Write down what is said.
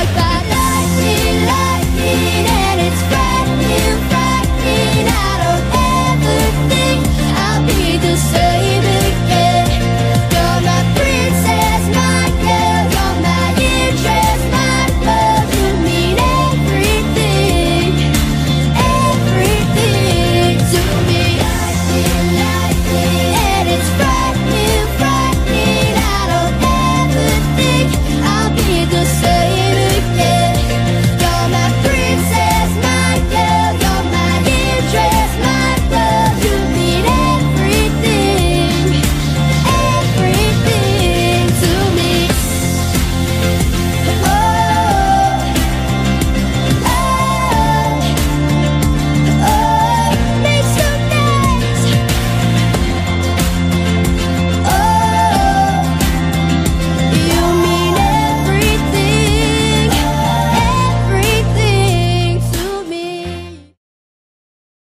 like that. Light me, and it's brand new.